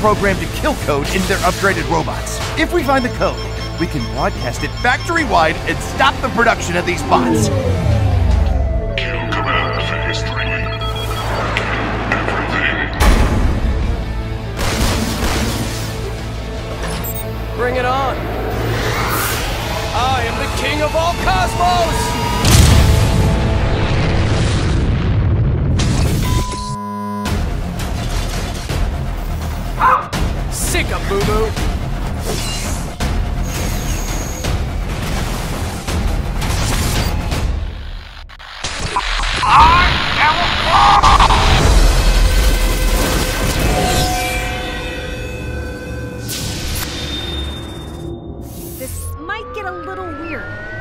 programmed a kill code into their upgraded robots. If we find the code, we can broadcast it factory-wide and stop the production of these bots. Kill command phase three. Everything. Bring it on! I am the king of all cosmos! Sick of boo boo! This might get a little weird.